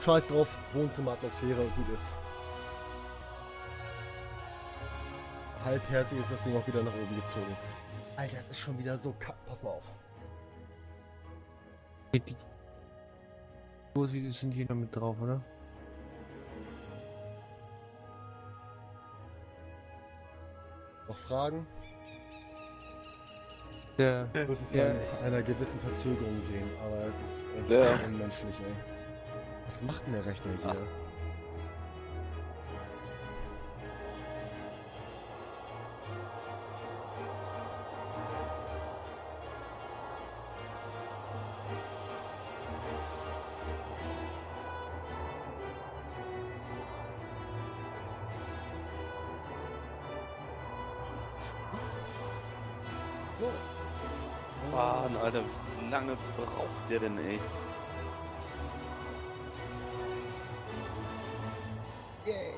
Scheiß drauf, Wohnzimmeratmosphäre, gut ist. Halbherzig ist das Ding auch wieder nach oben gezogen. Alter, es ist schon wieder so kack. Pass mal auf. Die Videos sind hier noch mit drauf, oder? Noch Fragen? Der, Du wirst es Ja. ja in einer gewissen Verzögerung sehen, aber es ist echt Ja. unmenschlich, ey. Was macht denn der Rechner hier? Ach. So. Mann, Alter, wie lange braucht der denn, ey? Yay.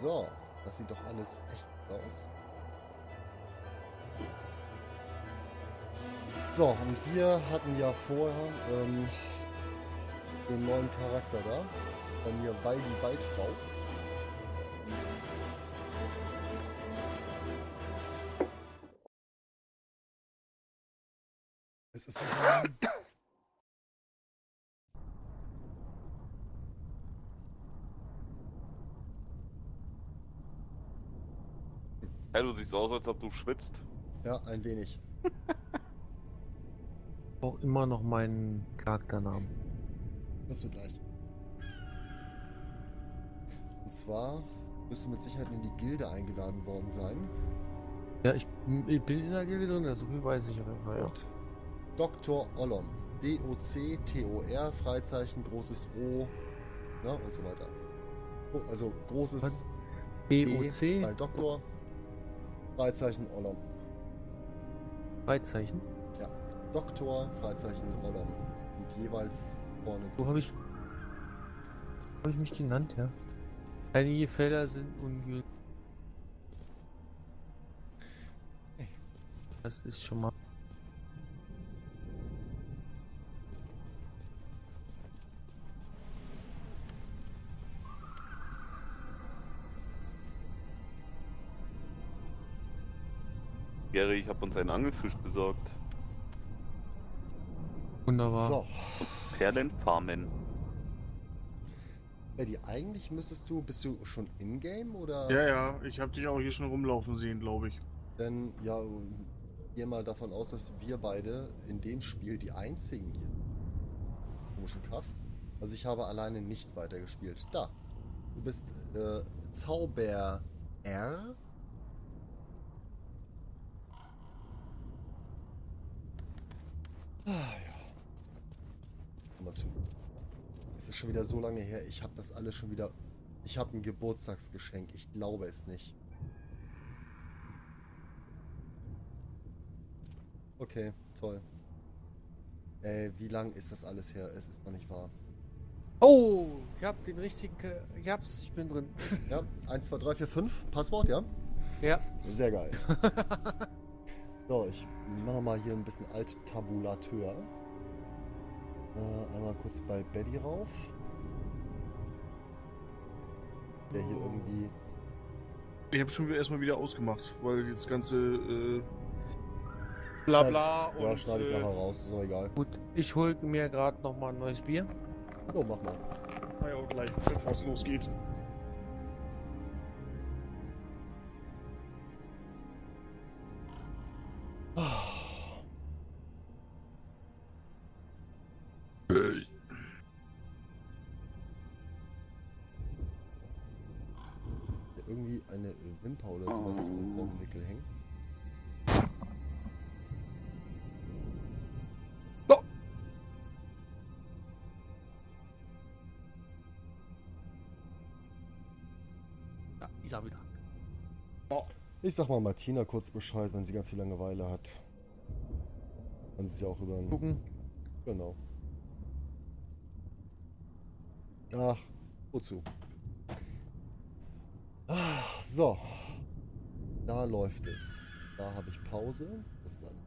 So, das sieht doch alles echt aus. So, und wir hatten ja vorher ähm, den neuen Charakter da. Bei mir Waldi Waldfrau. Als ob du schwitzt. Ja, ein wenig. auch immer noch meinen Charakternamen. Wirst du gleich. Und zwar wirst du mit Sicherheit in die Gilde eingeladen worden sein. Ja, ich, ich bin in der Gilde drin, so viel weiß ich auf jeden Fall. Und Dr. Ollom. D-O-C-T-O-R, Freizeichen, großes O, ne, und so weiter. Oh, Also großes B-O-C, bei Doktor, Freizeichen Ollom. Freizeichen. Ja, Doktor, Freizeichen Ollom. Und jeweils vorne. Wo habe ich, habe ich mich genannt, ja? Einige Felder sind ungültig. Das ist schon mal. Habe uns einen Angelfisch besorgt. Wunderbar. So, Perlen farmen. Eddie, eigentlich müsstest du, bist du schon in-game oder? Ja, ja, ich habe dich auch hier schon rumlaufen sehen, glaube ich. Denn ja, gehe mal davon aus, dass wir beide in dem Spiel die einzigen hier sind. Komischen Kaff. Also ich habe alleine nicht weitergespielt. Da. Du bist äh, Zauber Ah ja. Komm mal zu. Es ist schon wieder so lange her. Ich habe das alles schon wieder. Ich habe ein Geburtstagsgeschenk. Ich glaube es nicht. Okay, toll. Ey, wie lang ist das alles her? Es ist noch nicht wahr. Oh, ich hab den richtigen. Ich hab's, ich bin drin. Ja, 1, 2, 3, 4, 5. Passwort, ja? ja. Sehr geil. so, ich mache nochmal hier ein bisschen Alt-Tabulateur. Äh, einmal kurz bei Betty rauf. Der hier irgendwie. Ich habe schon wieder erstmal wieder ausgemacht, weil das ganze äh, Blabla Ja, und schneide ich äh, nachher raus, ist doch egal. Gut, ich hol mir gerade noch mal ein neues Bier. So, mach mal. na ja, gleich, bevor es losgeht. Wimper oder sowas Oh. im Augenwickel hängen. Ja, ist er wieder. Ich sag mal Martina kurz Bescheid, wenn sie ganz viel Langeweile hat. Kann sie auch über einen Gucken. Genau. Ach, wozu? So. Da läuft es. Da habe ich Pause. Das ist alles.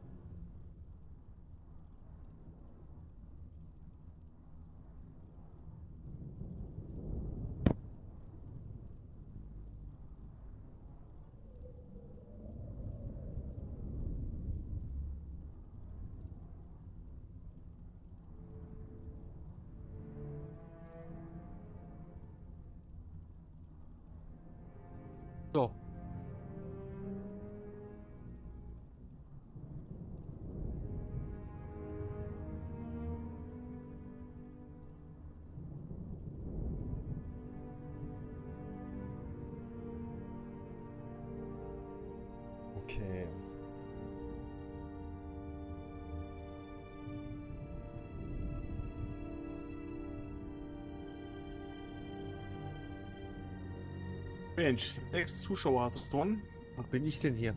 Mensch, sechs Zuschauer hast du schon. Wo bin ich denn hier?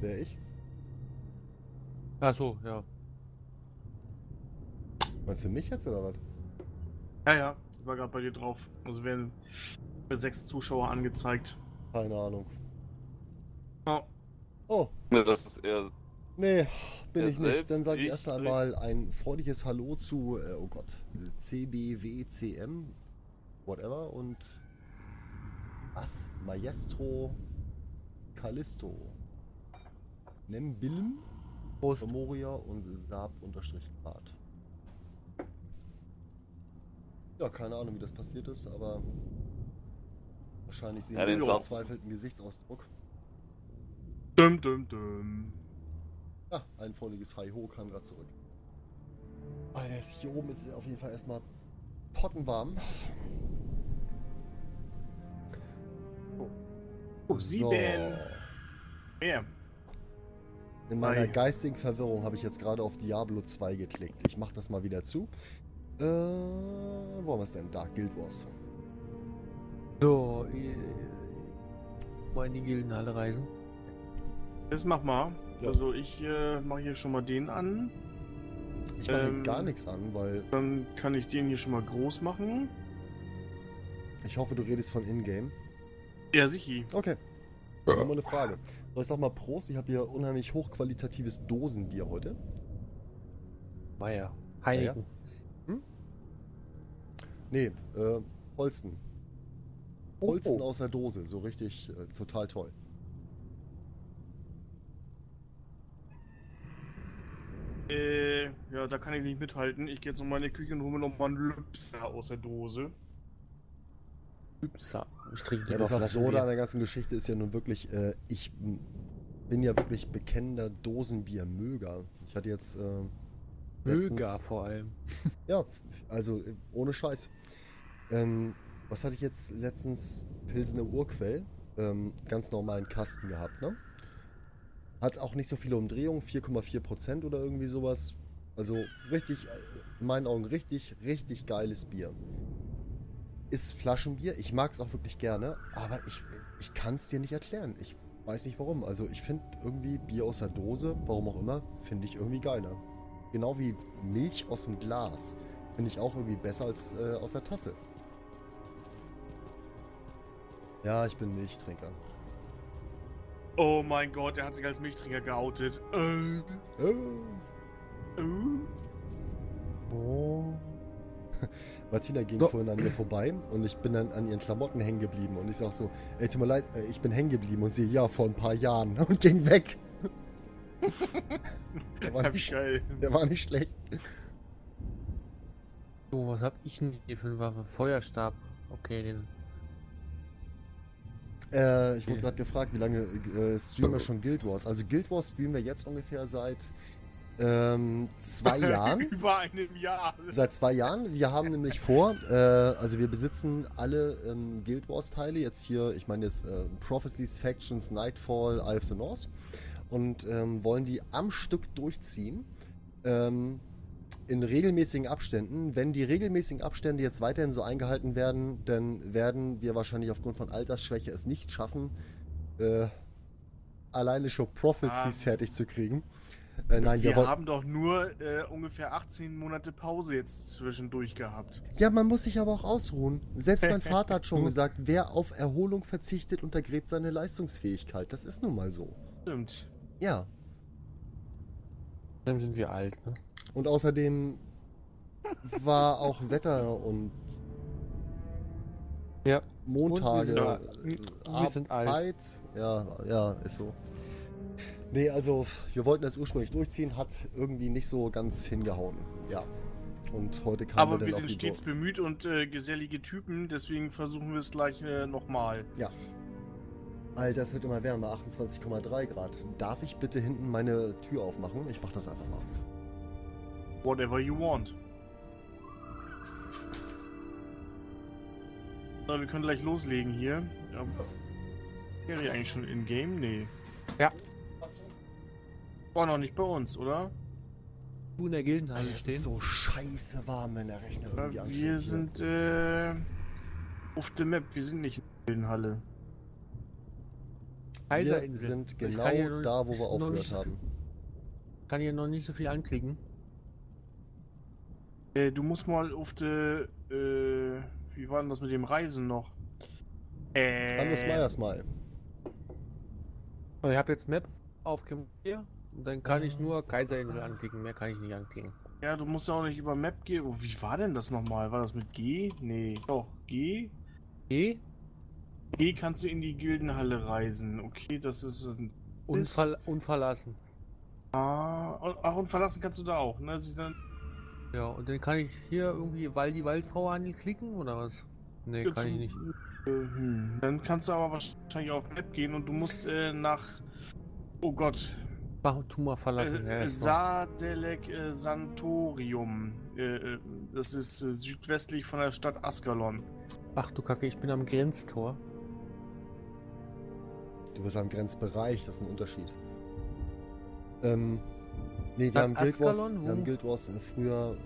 Wer ich? Ach so, ja. Meinst du mich jetzt oder was? Ja, ja, ich war gerade bei dir drauf. Also werden sechs Zuschauer angezeigt. Keine Ahnung. Oh, Oh, Ja, das ist eher. nee, bin ich nicht. Dann sage ich ich erst einmal ein freundliches Hallo zu, äh, oh Gott, CBWCM, whatever, und was? Maestro Callisto. Nembilm, Prost. Memoria und Saab-Grad. Ja, keine Ahnung, wie das passiert ist, aber wahrscheinlich sehen Ja, wir den einen Saab- verzweifelten Gesichtsausdruck. dum, dum, dum. Ah, ein freundliches Hi-Ho kam gerade zurück. Alter, hier oben ist es auf jeden Fall erstmal pottenwarm. Oh, sieben. Mehr. In meiner Ei. geistigen Verwirrung habe ich jetzt gerade auf Diablo 2 geklickt. Ich mache das mal wieder zu. Äh, wo haben wir es denn? Da, Guild Wars. So, äh, mal in die Gildenhalle reisen. Das mach mal. Ja. Also ich äh, mache hier schon mal den an. Ich mache Ähm. gar nichts an, weil Dann kann ich den hier schon mal groß machen. ich hoffe, du redest von Ingame. Ja, sichi. Okay. Noch mal eine Frage. Soll ich sag mal Prost? Ich habe hier unheimlich hochqualitatives Dosenbier heute. Meier. Heineken. Nee, äh, Holsten. Holsten Oh, aus der Dose. So richtig, äh, total toll. Äh, ja, da kann ich nicht mithalten. Ich gehe jetzt noch mal in die Küche und hole mir noch mal einen Lübser aus der Dose. Upsa. Ich trinke Ja, lieber das Absurde an der ganzen Geschichte ist ja nun wirklich, äh, ich bin ja wirklich bekennender Dosenbier-Möger. Ich hatte jetzt äh, letztens- Möger vor allem. Ja, also äh, ohne Scheiß. Ähm, was hatte ich jetzt letztens? Pilsener Urquell. Ähm, ganz normalen Kasten gehabt, ne? Hat auch nicht so viele Umdrehungen, 4,4% oder irgendwie sowas. Also richtig, äh, in meinen Augen richtig, richtig geiles Bier. Ist Flaschenbier, ich mag es auch wirklich gerne, aber ich, ich kann es dir nicht erklären. Ich weiß nicht warum. Also ich finde irgendwie Bier aus der Dose, warum auch immer, finde ich irgendwie geiler. Genau wie Milch aus dem Glas. Finde ich auch irgendwie besser als äh, aus der Tasse. Ja, ich bin Milchtrinker. Oh mein Gott, er hat sich als Milchtrinker geoutet. Äh, Oh. Oh. Martina ging So. vorhin an mir vorbei und ich bin dann an ihren Klamotten hängen geblieben. Und ich sag so, ey, tut mir leid, äh, ich bin hängen geblieben. Und sie, ja, vor ein paar Jahren. Und ging weg. der, war nicht, geil. der war nicht schlecht. So, was hab ich denn hier für eine Waffe? Feuerstab. Okay, den. Äh, ich wurde gerade gefragt, wie lange äh, streamen wir schon Guild Wars? Also Guild Wars streamen wir jetzt ungefähr seit ähm, zwei Jahren. Über einem Jahr. Seit zwei Jahren. Wir haben nämlich vor, äh, also wir besitzen alle ähm, Guild Wars Teile. Jetzt hier, ich meine jetzt äh, Prophecies, Factions, Nightfall, Eye of the North. Und ähm, wollen die am Stück durchziehen. Ähm, in regelmäßigen Abständen. Wenn die regelmäßigen Abstände jetzt weiterhin so eingehalten werden, dann werden wir wahrscheinlich aufgrund von Altersschwäche es nicht schaffen, äh, alleine schon Prophecies Ah. fertig zu kriegen. Äh, nein, wir, Wir haben doch nur äh, ungefähr 18 Monate Pause jetzt zwischendurch gehabt. Ja, man muss sich aber auch ausruhen. Selbst mein Vater hat schon gesagt, wer auf Erholung verzichtet, untergräbt seine Leistungsfähigkeit. Das ist nun mal so. Stimmt. Ja. Dann sind wir alt, ne? Und außerdem war auch Wetter und Ja. Montage, Und wir sind, äh, wir sind alt. Arbeit. Ja, ja, ist so. Nee, also wir wollten das ursprünglich durchziehen, hat irgendwie nicht so ganz hingehauen. Ja. Und heute kamen Aber wir wir sind stets Idee. bemüht und äh, gesellige Typen, deswegen versuchen wir es gleich äh, nochmal. Alter, es wird immer wärmer, 28,3 Grad. Darf ich bitte hinten meine Tür aufmachen? Ich mach das einfach mal. Whatever you want. So, wir können gleich loslegen hier. Ja. Wäre ja eigentlich schon in-game? Nee. Ja. War noch nicht bei uns, oder? Du in der Gildenhalle Es stehen. ist so scheiße warm, wenn der Rechner irgendwie Ja, wir sind äh, auf der Map, wir sind nicht in Gildenhalle. Wir sind genau noch- da, wo wir aufgehört nicht- haben. Kann hier noch nicht so viel anklicken. Äh, du musst mal auf de. Äh, wie war denn das mit dem Reisen noch? Äh. Hannes Meyers mal. Ich habe jetzt Map aufgemacht hier. Und dann kann ich nur Kaiserinsel anklicken. Mehr kann ich nicht anklicken. Ja, du musst ja auch nicht über Map gehen. Oh, wie war denn das nochmal? War das mit G? Nee. Doch, G? E? G kannst du in die Gildenhalle reisen. Okay, das ist ein. Unfall, unverlassen. Ah, und- ach, und verlassen kannst du da auch, ne? Ja, und dann kann ich hier irgendwie Wald die Waldfrau anklicken oder was? Nee, kann ich nicht. Hm. Dann kannst du aber wahrscheinlich auf Map gehen und du musst äh, nach. Oh Gott. Mach, tu mal verlassen. Äh, erstmal. Sadelek äh, Santorium. Äh, äh, das ist äh, südwestlich von der Stadt Askalon. Ach du Kacke, ich bin am Grenztor. Du bist am Grenzbereich, das ist ein Unterschied. Ähm, nee, wir haben Guild Wars, wir haben Guild Wars äh, früher,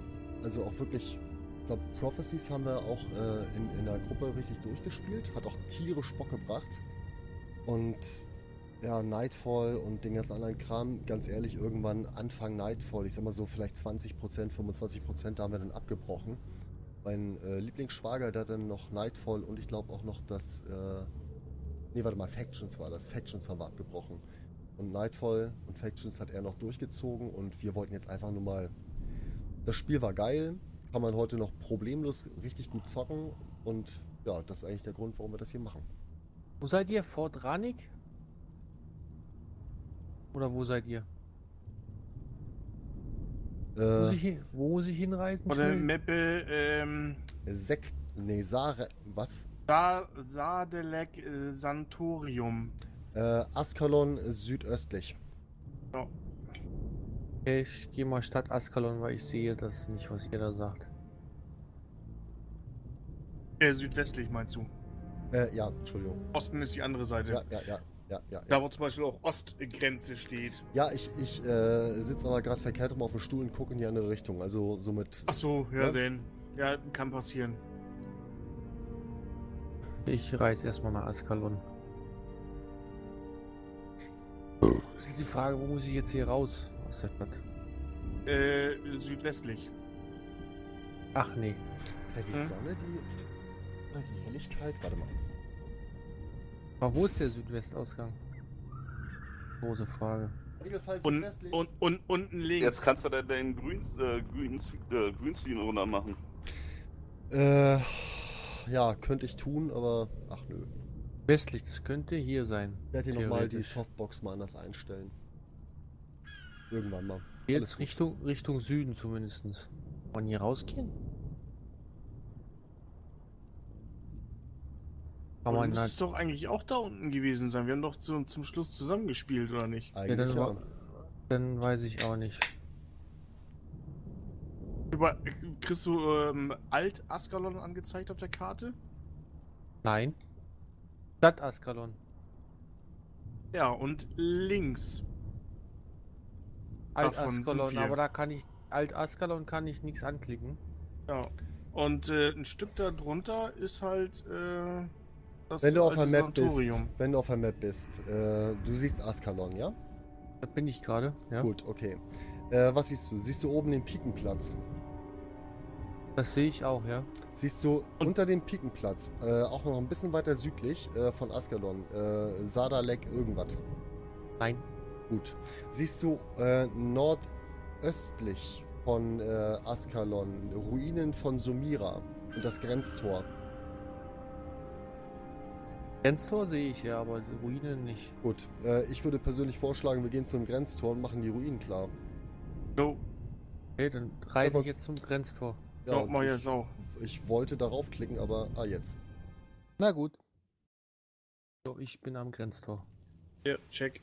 also auch wirklich, ich glaube, Prophecies haben wir auch äh, in, in der Gruppe richtig durchgespielt. Hat auch tierisch Bock gebracht. Und ja, Nightfall und den ganzen anderen Kram, ganz ehrlich, irgendwann Anfang Nightfall, ich sag mal so vielleicht 20%, 25%, da haben wir dann abgebrochen. Mein äh, Lieblingsschwager, der dann noch Nightfall und ich glaube auch noch das, äh, nee, warte mal, Factions war das. Factions haben wir abgebrochen. Und Nightfall und Factions hat er noch durchgezogen und wir wollten jetzt einfach nur mal. Das Spiel war geil, kann man heute noch problemlos richtig gut zocken und ja, das ist eigentlich der Grund, warum wir das hier machen. Wo seid ihr? Fort Ranik? Oder wo seid ihr? Wo, Äh, muss ich, hin- wo muss ich hinreisen? Oder schnell? Meppe, ähm. Sekt, nee, Sare, was? Sa Sadelek äh, Santorium. Äh, Askalon südöstlich. Ja. Okay, Ich gehe mal Stadt Askalon, weil ich sehe das nicht, was ihr da sagt. Äh, südwestlich meinst du? Äh, ja, Entschuldigung. Osten ist die andere Seite. Ja, ja, ja, ja, ja. Da Ja, wo zum Beispiel auch Ostgrenze steht. ja ich, ich äh, sitze aber gerade verkehrt rum auf dem Stuhl und gucke in die andere Richtung. Also somit. Ach so, ja, Ja. denn. Ja, kann passieren. Ich reise erstmal nach Askalon. Das ist die Frage, wo muss ich jetzt hier raus aus der Stadt? Äh, südwestlich. Ach nee. Ist da die Hm? Sonne, die. Oder die Helligkeit? Warte mal. Aber wo ist der Südwestausgang? Große Frage. Und, und, und unten links. Jetzt kannst du da den Grüns, äh, Grüns, äh, Greenscreen runter machen. Äh, ja, könnte ich tun, aber ach nö. Westlich, das könnte hier sein. Ich werde hier nochmal die. Softbox mal anders einstellen. Irgendwann mal. Jetzt. Richtung, Richtung Süden zumindest. Wollen hier rausgehen? Kann Aber man halt, doch eigentlich auch da unten gewesen sein. Wir haben doch zum, zum Schluss zusammengespielt, oder nicht? ja, dann, ja. wa- dann weiß ich auch nicht. Über, kriegst du ähm, Alt-Askalon angezeigt auf der Karte? Nein. Stadt Askalon. Ja, und links. Alt Davon Askalon, wir. aber da kann ich. Alt Askalon kann ich nichts anklicken. Ja. Und äh, ein Stück darunter ist halt äh, das Wenn du auf der Map bist, wenn du auf der Map bist, äh, du siehst Askalon, ja? Da bin ich gerade, ja. Gut, okay. Äh, was siehst du? Siehst du oben den Pikenplatz? Das sehe ich auch, ja. Siehst du Und- unter dem Pikenplatz, äh, auch noch ein bisschen weiter südlich äh, von Askalon, äh, Sadalek irgendwas. Nein. Gut. Siehst du äh, nordöstlich von äh, Askalon Ruinen von Sumira und das Grenztor. Grenztor sehe ich ja, aber die Ruinen nicht. Gut, äh, ich würde persönlich vorschlagen, wir gehen zum Grenztor und machen die Ruinen klar. So, Okay, dann reise ich jetzt zum Grenztor. ja, mach ich ich, jetzt auch. ich wollte darauf klicken, aber ah jetzt. Na gut. So, ich bin am Grenztor. Ja, check.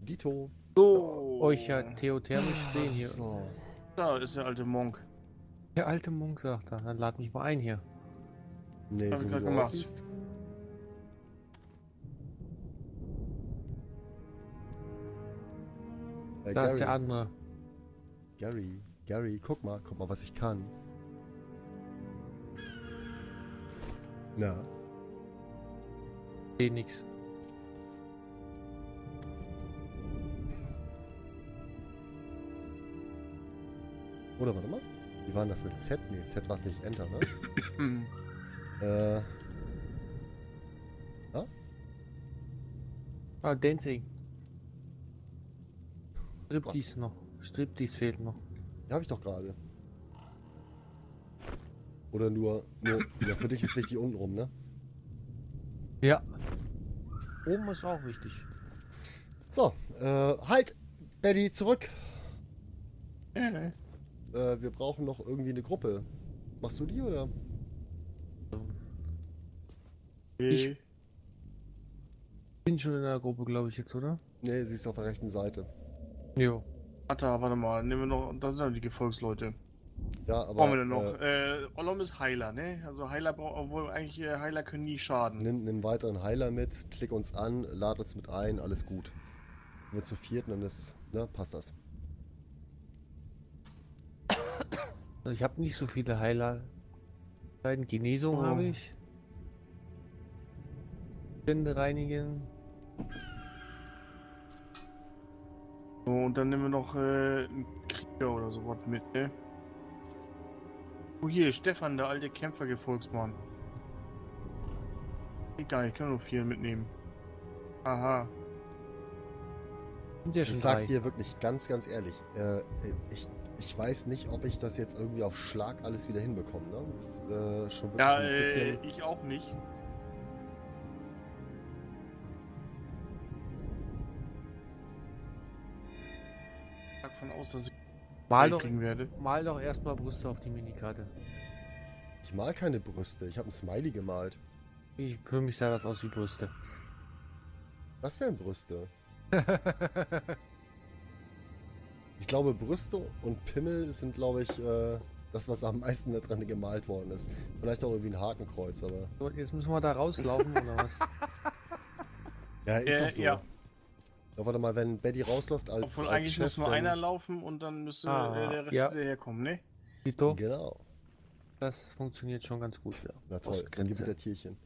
Dito. So. Euch ja theothermisch sehen hier. So. Da ist der alte Monk. Der alte Monk sagt da, dann lad mich mal ein hier. Nee, Hab so ich wie du gemacht. aussiehst. Äh, Da ist Gary, der andere. Gary, Gary, guck mal, guck mal, was ich kann. Na, Seh nix. oder warte mal. Wie war denn das mit Z? Nee, Z war es nicht Enter, ne? Äh, Ah, Dancing. Striptease noch. Striptease fehlt noch. die habe ich doch gerade. Oder nur, nur, ja, für dich ist wichtig unten rum, ne? Ja. Oben ist auch wichtig. So, äh, halt! Betty, zurück! Äh, Äh, wir brauchen noch irgendwie eine Gruppe. Machst du die oder? Ich, Bin schon in der Gruppe, glaube ich jetzt, oder? Nee, sie ist auf der rechten Seite. Jo. warte, warte mal, nehmen wir noch, da sind ja die Gefolgsleute. Ja, aber. Brauchen wir denn noch? Äh, Äh, Olom ist Heiler, ne? Also Heiler, obwohl eigentlich äh, Heiler können nie schaden. nimm einen weiteren Heiler mit, klick uns an, lad uns mit ein, alles gut. Wenn wir zu vierten, dann ist, ne, passt das. Ich habe nicht so viele Heiler. Beiden Genesung Oh. habe ich. Wände reinigen. So, und dann nehmen wir noch äh, einen Krieger oder sowas mit, ne? Oh hier, Stefan, der alte Kämpfergefolgsmann. Egal, ich kann nur vier mitnehmen. Aha. Sind ja Ich sag drei. dir wirklich ganz, ganz ehrlich, äh, ich, ich weiß nicht, ob ich das jetzt irgendwie auf Schlag alles wieder hinbekomme, ne? Ist äh, schon wirklich Ja, ein äh, bisschen. ich auch nicht. Mal, kriegen werde. mal doch erstmal Brüste auf die Minikarte. Ich mal keine Brüste, ich habe ein Smiley gemalt. Ich, für mich sah das aus wie Brüste. Was wären Brüste? Ich glaube, Brüste und Pimmel sind, glaube ich, äh, das, was am meisten da dran gemalt worden ist. Vielleicht auch irgendwie ein Hakenkreuz, aber. So, jetzt müssen wir da rauslaufen oder was? Ja, ist Äh, doch so. ja. Ja, warte mal, wenn Betty rausläuft als. Obwohl als eigentlich Chef, muss nur dann- einer laufen und dann müsste Ah, der Rest ja. herkommen, ne? Tito, Genau. das funktioniert schon ganz gut, ja. Na toll, dann gibt es Ostgrenze. der Tierchen.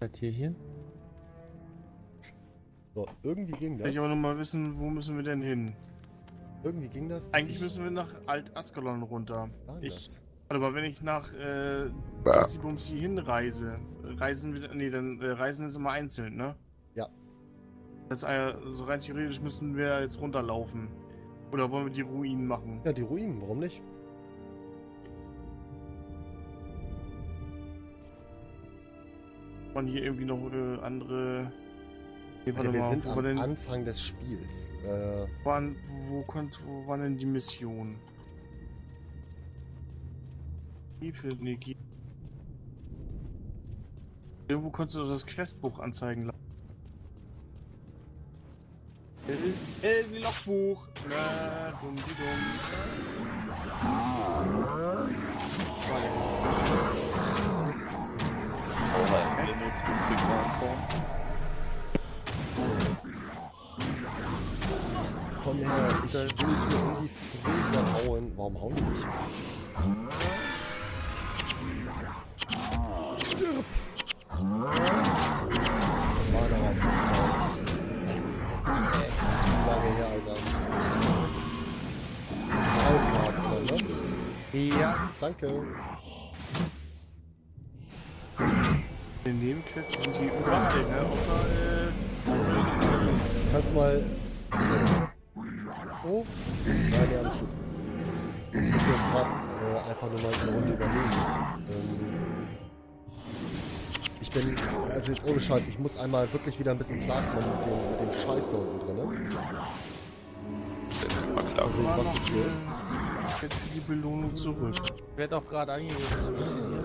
Das Tierchen. So, irgendwie ging Will das. ich aber noch mal wissen, wo müssen wir denn hin? Irgendwie ging das. Eigentlich ich- müssen wir nach Alt-Askalon runter. Ich, warte mal, wenn ich nach äh, Bumsi Bumsi hinreise, reisen wir, nee, dann äh, reisen ist immer einzeln, ne? Das ist, äh, so rein theoretisch müssten wir jetzt runterlaufen. Oder wollen wir die Ruinen machen? Ja, die Ruinen, warum nicht? Man hier irgendwie noch äh, andere. Alter, wir sind wo am denn, Anfang des Spiels. Äh, waren, wo, konnt, wo war denn die Mission? Gipfel, nee, Gipfel. Irgendwo konntest du das Questbuch anzeigen lassen. Äh, Logbuch! Na, dumm, dumm. Oha, im Limit für Triggerform. komm her, ich will dir in die Fräse hauen. Warum hauen die mich? Stirb! Ja. Danke. Die Nebenquests sind hier überall, ne? Außer, äh. Kannst du mal. Oh, Nein, nee, alles gut. Ich muss jetzt gerade äh, einfach nur mal eine Runde übernehmen. Ähm, ich bin, also jetzt ohne Scheiß, ich muss einmal wirklich wieder ein bisschen klarkommen mit dem, mit dem Scheiß da unten drin. Ne? Das ist immer klar. Wegen was du tust. Jetzt für die Belohnung zurück. ich werde auch gerade angegriffen so ein bisschen hier.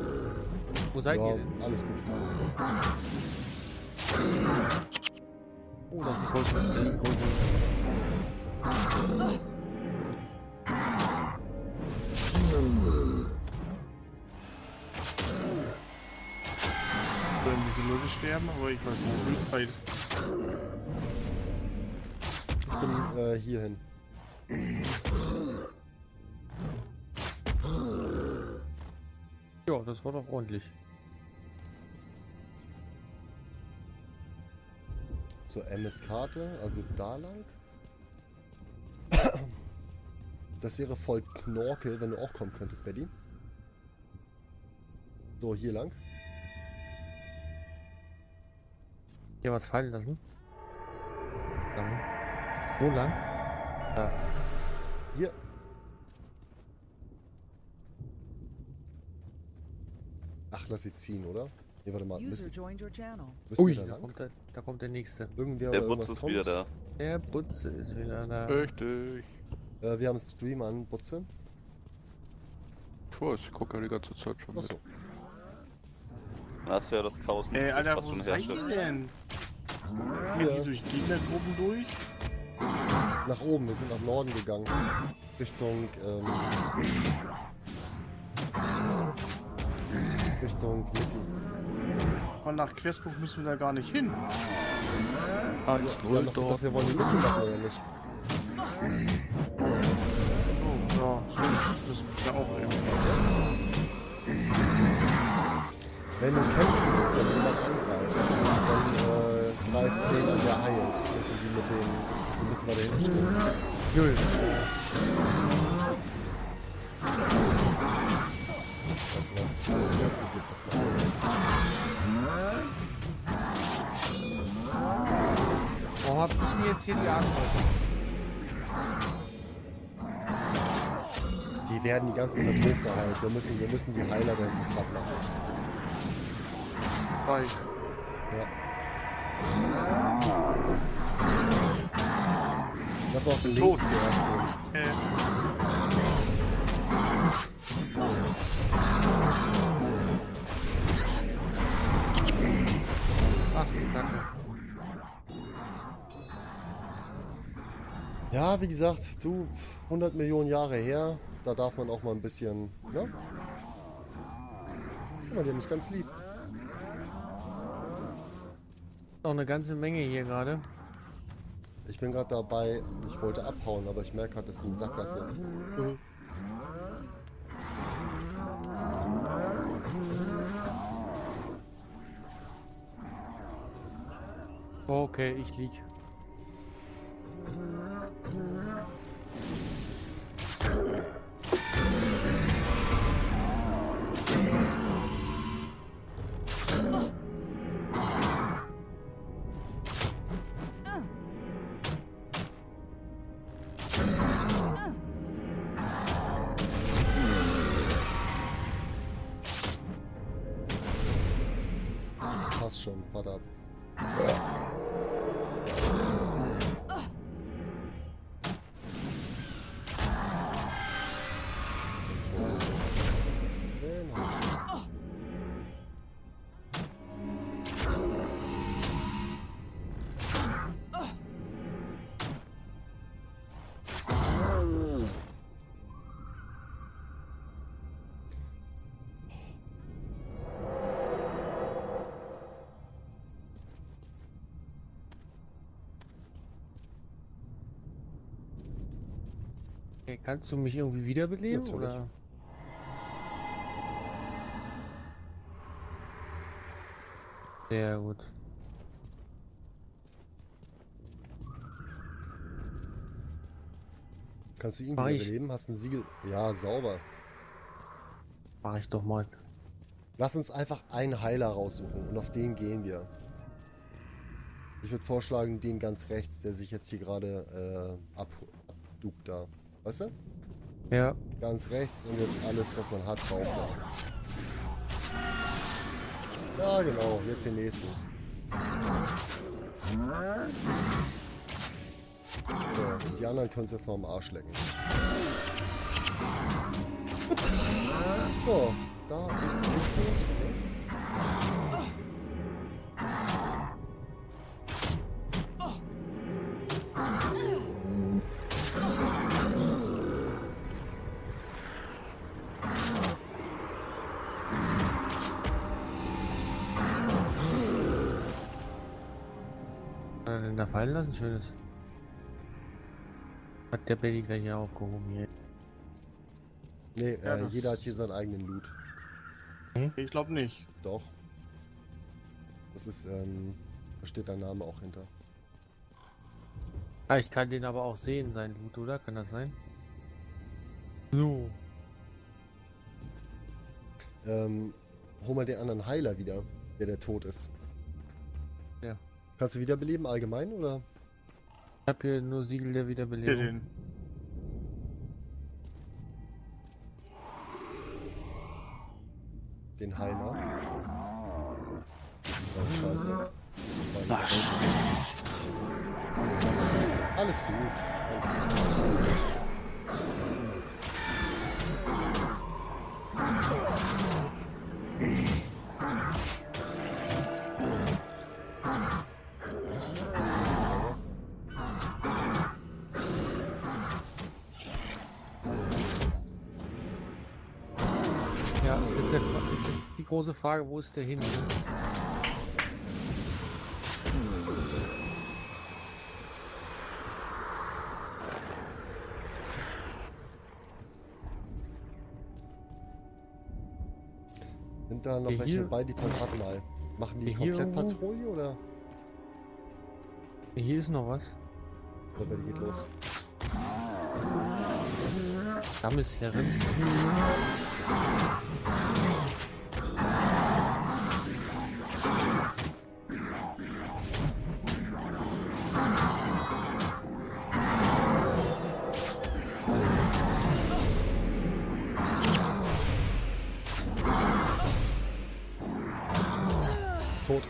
Wo seid Ja, ihr denn? alles gut. Oh, das ist ein Gold. äh, Gold. Irgendwelche Leute sterben, aber ich weiß nicht, wie weit. Ich bin äh, hierhin. Das war doch ordentlich. Zur MS-Karte, also da lang. Das wäre voll Knorkel, wenn du auch kommen könntest, Betty. So, hier lang. Hier was fallen lassen. Dann. So lang. Ja. Ach, lass sie ziehen, oder? Nee, warte mal. Müssen, müssen Ui, wir da da kommt, der, da kommt der nächste. Irgendwer Der oder Butz irgendwas ist wieder kommt? da. Der Butze ist wieder da. Richtig. Äh, wir haben Stream an, Butze. Ich weiß, ich gucke ja die ganze Zeit schon mit. Achso. Dann hast du ja das Chaos Ey, Alter, was wo seid ihr denn? Die Hier, durch Gegnergruppen durch? nach oben. Wir sind nach Norden gegangen. Richtung, ähm... Richtung Missy. Aber nach Questbuch müssen wir da gar nicht hin. Ah, Wir jetzt haben rollt doch gesagt, wir wollen die Missy machen, oder nicht? Oh, ja, stimmt. Das ist ja auch irgendwie. Wenn du kämpfen willst, wenn jemand angreifst, dann äh, greif den der heilt. Das sind die mit den, die müssen wir da hinten stehen. Null. Du was? Ich guck jetzt erstmal. Warum hab ich denn jetzt hier die Antwort? Die werden die ganze Zeit hochgeheilt. Wir müssen, wir müssen die Heiler da hinten platt machen. Weil Ja. Lass mal auf den Link Tot. zuerst gehen. Äh, Ja, wie gesagt, du, 100 Millionen Jahre her, da darf man auch mal ein bisschen, ne? Guck mal, der mich ganz lieb. Noch eine ganze Menge hier gerade. Ich bin gerade dabei, ich wollte abhauen, aber ich merke gerade, das ist ein Sackgasse. Okay, ich lieg. Passt schon, warte ab. Okay, kannst du mich irgendwie wiederbeleben? Natürlich. Oder? Sehr gut. Kannst du ihn Mach wieder ich. beleben? Hast ein Siegel. Ja, sauber. Mach ich doch mal. Lass uns einfach einen Heiler raussuchen und auf den gehen wir. Ich würde vorschlagen, den ganz rechts, der sich jetzt hier gerade äh, ab, abduckt da. Weißt du? Ja, Ganz rechts und jetzt alles, was man hat, drauf da. Ja, genau, jetzt den nächsten. So, und die anderen können es jetzt mal am Arsch lecken. So, da ist nichts los. Er denn da fallen lassen? Schönes. Hat der Belly gleich hier aufgehoben hier. Nee, Ja, äh, jeder hat hier seinen eigenen Loot. ich glaube nicht. Doch. Das ist, ähm, da steht dein Name auch hinter. Ah, ich kann den aber auch sehen, sein Loot, oder? Kann das sein? So. Ähm, hol mal den anderen Heiler wieder, der der tot ist. Kannst du wiederbeleben allgemein oder? Ich habe hier nur Siegel der Hier Wiederbelebung. den. Den Heiler? Oh, scheiße. Alles gut. Alles gut. Große Frage, wo ist der hin? Sind da noch Hier- welche bei, die Pat- warte mal. Machen die Hier komplett? Patrouille oder? Hier ist noch was. Oder die geht los? Stammesherren. Tot.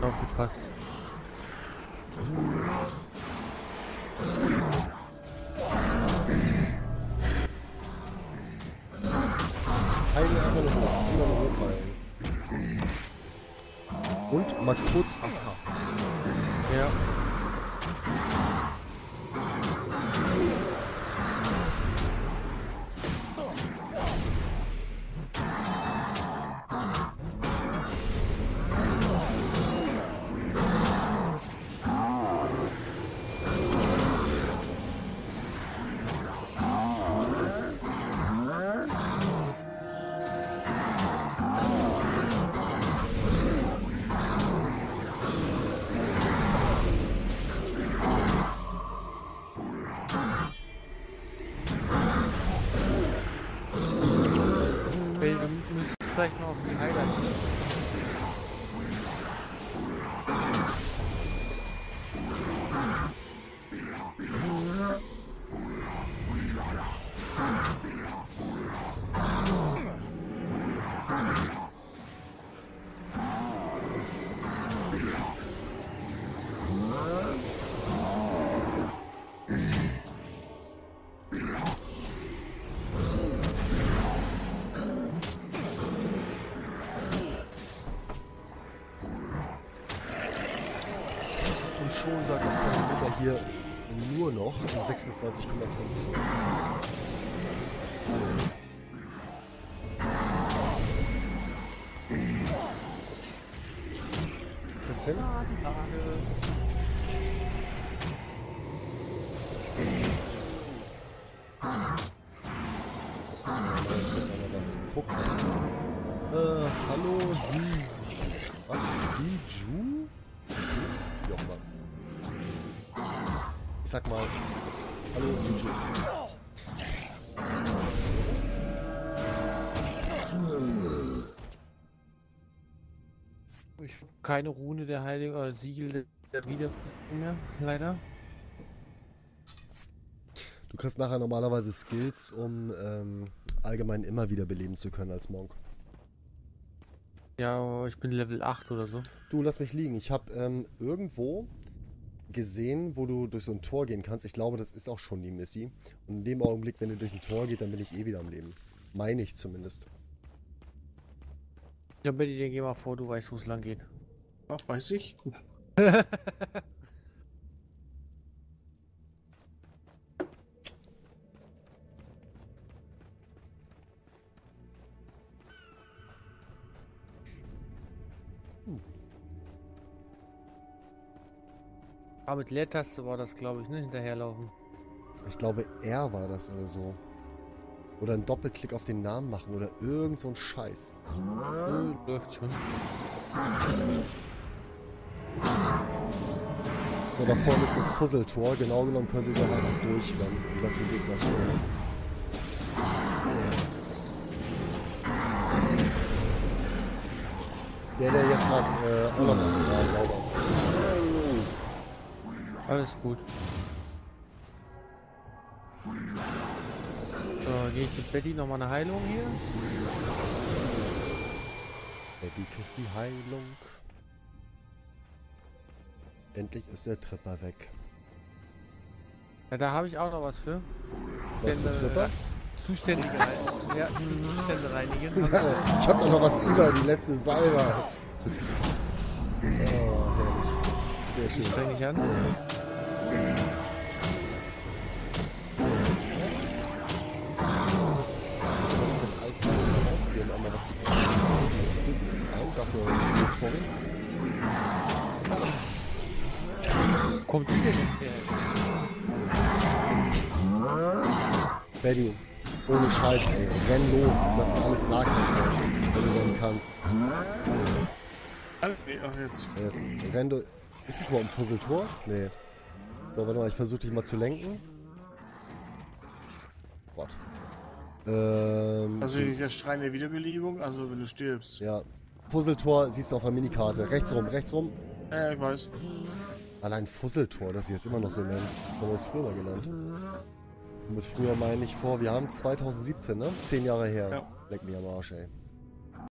Aufgepasst. Heilen einfach nur hoch. Immer nur hochheilen. Und mal kurz AFK. Vielleicht noch die Heiler 26,5. Christian? Ja, Jetzt muss aber was gucken. Äh, hallo, Hi. Was? Hiju? Wie auch immer. Ich sag mal, hallo, Hiju. Ich hab keine Rune der Heiligen oder Siegel der Wiederbelebung mehr, leider. Du kriegst nachher normalerweise Skills, um ähm, allgemein immer wieder beleben zu können als Monk. Ja, aber ich bin Level 8 oder so. Du, lass mich liegen. Ich habe ähm, irgendwo gesehen, wo du durch so ein Tor gehen kannst. Ich glaube, das ist auch schon die Missy. Und in dem Augenblick, wenn du durch ein Tor geht, dann bin ich eh wieder am Leben. Meine ich zumindest. Ja, Betty, dann geh mal vor, du weißt, wo es lang geht. Ach, weiß ich. Aber mit Leertaste war das, glaube ich, ne? Hinterherlaufen. Ich glaube, R war das oder so. Oder einen Doppelklick auf den Namen machen oder irgend so ein Scheiß. Nö, läuft schon. So, da vorne ist das Fusseltor. Genau genommen könnt ihr da einfach durchrennen und lasst den Gegner stehen. Der, der jetzt hat, äh, mal, ja, sauber. Alles gut. So, gehe ich mit Betty nochmal eine Heilung hier. Baby kriegt die Heilung. Endlich ist der Tripper weg. Ja, da habe ich auch noch was für. Was für Denn, äh, Tripper? Zuständige reinigen. Ja, Zustände reinigen. ich hab da noch was über, die letzte Salbe. Oh, herrlich. Sehr schön. streng ich an. rausgehen, Das Bild ein bisschen ein, dafür sorry. Kommt die denn jetzt her? Betty, ohne Scheiß, ey. Renn los. Das sind alles Nahkämpfer, wenn du rennen kannst. Nee, ach jetzt. Jetzt renn du. Ist das überhaupt ein Fusseltor? Nee. So, warte mal, ich versuche dich mal zu lenken. Gott. Ähm, Also der Schrein der Wiederbelebung, also wenn du stirbst. ja. Fusseltor siehst du auf der Minikarte. Rechts rum, rechts rum. Ja, ich weiß. Allein Fusseltor, das sie jetzt immer noch so nennen. Das haben wir es früher mal genannt. Und mit früher meine ich vor, wir haben 2017, ne? Zehn Jahre her. Ja. Leck mir am Arsch, ey.